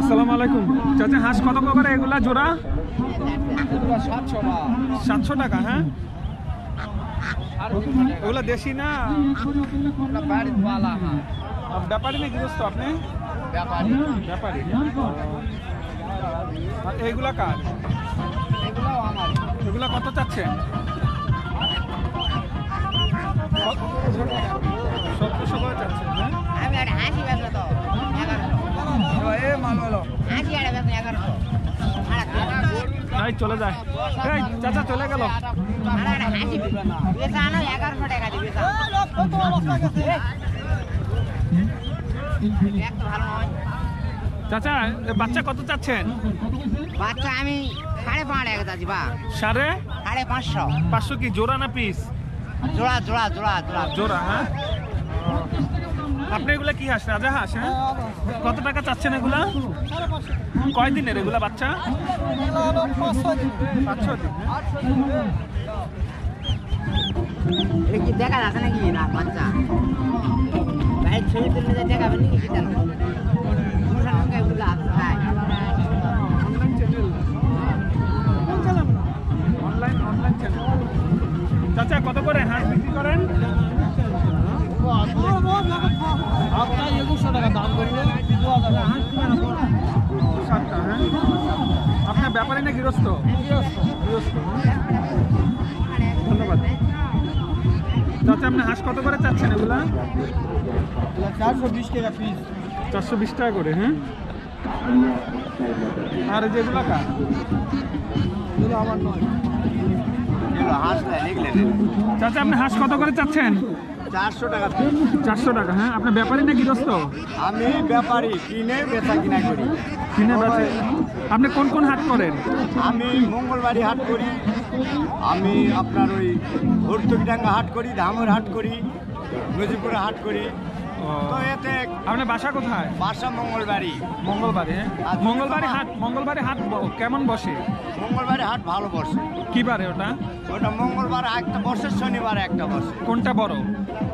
আসসালামু আলাইকুম। চাচা, হাঁস কত করে এগুলা জোড়া? সাতশো টাকা হ্যাঁ? ওগুলা দেশি না? আপনার বাড়ির পালা হ্যাঁ ব্যাপারী না গৃহস্থ আপনি? ব্যাপারী। এইগুলা কার? এগুলা কত চাচ্ছেন? সতেরোশো করে চাচ্ছেন হ্যাঁ আমি একটা হাসি বেচবো তো এগারোশো এ মাল হলো হাসি একটা বেচবো এগারোশো এই চলে যায়। এই চাচা চলে গেল। চাচা বাচ্চা কত চাচ্ছেন? বাচ্চা আমি সাড়ে? পাঁচ টাকা চাচ্ছি বা সাড়ে সাড়ে পাঁচশো। পাঁচশো কি? জোড়া না পিস জোড়া জোড়া জোড়া জোড়া। জোড়া হ্যাঁ? আপনি এগুলা কি হাঁস? রাজা হাঁস হ্যাঁ? কত টাকা চাচ্ছেন এগুলা? কয়দিনের এগুলা বাচ্চা? পাঁচশো দিন কি দেখা যাচ্ছে নাকি না, বাচ্চা? ভাই, ছবি তুললে যে দেখাবেন নাকি আপনার একুশশো টাকা দাম সাতটা হ্যাঁ আপনার ব্যাপারে না গৃহস্থ? গৃহস্থ। হ্যাঁ? ধন্যবাদ। চাচা আপনি হাঁস কত করে চাচ্ছেন এগুলা? চারশো বিশ টাকা পিস চারশো বিশ টাকা করে হ্যাঁ? আর যেগুলা আমার নয়। চাচা আপনি হাঁস কত করে চাচ্ছেন? চারশো টাকা চারশো টাকা হ্যাঁ? আপনার ব্যাপারী নাকি দোস্ত? আমি ব্যাপারী কিনে বেচা কিনা করি। কিনে বেচা আপনি কোন কোন হাট করেন? আমি মঙ্গলবাড়ি হাট করি আমি আপনার ওই ভর্তুকিডাঙ্গা হাট করি ধামর হাট করি নজিপুরে হাট করি। তো এতে আপনার বাসা কোথায়? বাসা মঙ্গলবাড়ি। মঙ্গলবারে হ্যাঁ? আচ্ছা। মঙ্গলবারে হাট মঙ্গলবারে হাট ব- কেমন বসে? মঙ্গলবারে হাট ভালো বসে। কি বারে ওটা? ওটা মঙ্গলবার একটা বসে শনিবার একটা বসে। কোনটা বড়?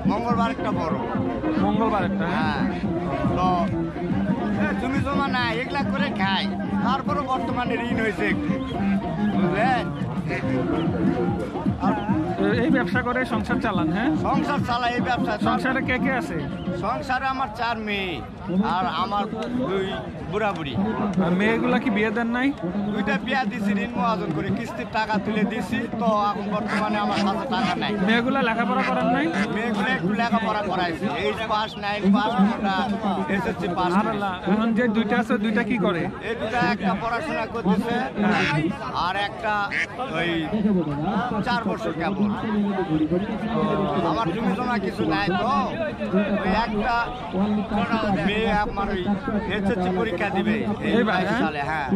মঙ্গলবার একটা বড়। মঙ্গলবার একটা হ্যাঁ? হ্যাঁ তো এ, জমি জমা নাই এগুলা করে খাই তারপরে বর্তমানে ঋণ হয়েছে একটু। বুঝলেন? আর ব্যবসা করে সংসার চালান হ্যাঁ? সংসার চালাই এই ব্যবসা সংসারে কে কে আছে? সংসারে আমার চার মেয়ে আর আমার দুই বুড়া বুড়ি মেয়েগুলা কি বিয়ে দেন নাই? দুইটা বিয়া দিছি ঋণ মহাজন করে। কিস্তির টাকা তুলে দিছি তো এখন বর্তমানে আমার কাছে টাকা নাই। মেয়েগুলা লেখাপড়া করেন নাই? মেয়েগুলো একটু লেখাপড়া করাইছে। এইট পাস নাইন পাস ওটা এসএসসি পাস এখন যে দুইটা আছে দুইটা কি করে? এই দুটা একটা পড়াশোনা করতেছে আর একটা ওই চার বছর কেবল। আমার জমি জমা কিছু নাই তো। ওই একটা মেয়ে আমার ওই এসএসসি পরীক্ষা দিবে। এই এইবার, হ্যাঁ? সালে হ্যাঁ।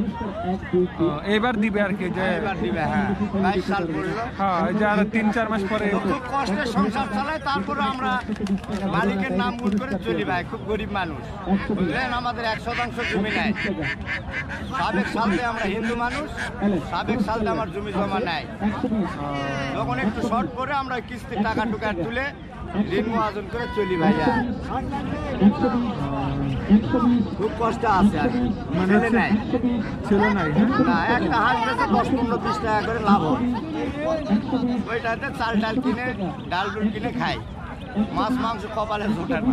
ও, এইবার দিবে আর কি যে এবার দিবে হ্যাঁ। বাইশ সাল পড়ল হ্যাঁ যে আর তিন চার মাস পরে খুব কষ্টে সংসার চালায় তারপরে আমরা মালিকের নাম গুণ করে চলি ভাই খুব গরিব মানুষ। বুঝলেন? আমাদের এক শতাংশ জমি নাই। সাবেক সালতে আমরা হিন্দু মানুষ সাবেক সালতে আমার জমি জমা নাই। যখন একটু শর্ট করে আমরা কিস্তির টাকা টুকা তুলে ঋণ মহাজন করে চলি ভাইয়া। খুব কষ্ট আছে আর মানে ছেলে নাই। ছেলে নাই হ্যাঁ? না একটা হাঁস বেচে দশ পনেরো বিশ টাকা করে লাভ হয়। ওইটাতে চাল ডাল কিনে ডাল ডুল কিনে খাই মাছ মাংস কপালে জোটে না।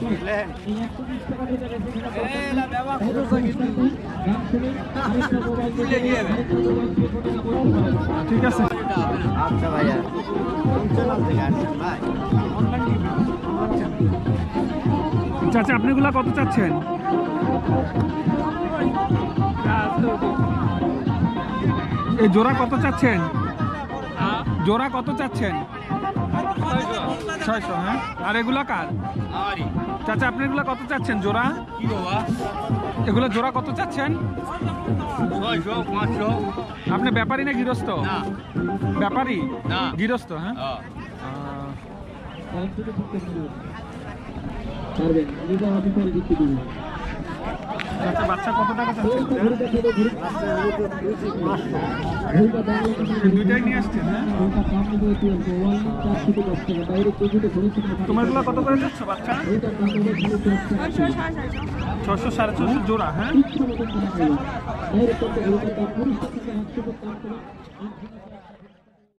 বুঝলেন? ঠিক আছে। আচ্ছা ভাইয়া। চাচা আপনি এগুলা কত চাচ্ছেন? এই জোড়া কত চাচ্ছেন? জোড়া কত চাচ্ছেন? ছয়শো হ্যাঁ? আর এগুলা কার? চাচা আপনি এগুলা কত চাচ্ছেন? জোড়া? এগুলো জোড়া কত চাচ্ছেন? ছয়শো আপনি ব্যাপারী না গৃহস্থ? না। ব্যাপারী? না। গৃহস্থ হ্যাঁ? হ্যাঁ। পারবেন নিজে হাতে করে দিতে দিন আচ্ছা বাচ্চা কত টাকা চাচ্ছেন দুইটাই হ্যাঁ? কত করে ছশো সাড়ে ছশো জোড়া হ্যাঁ?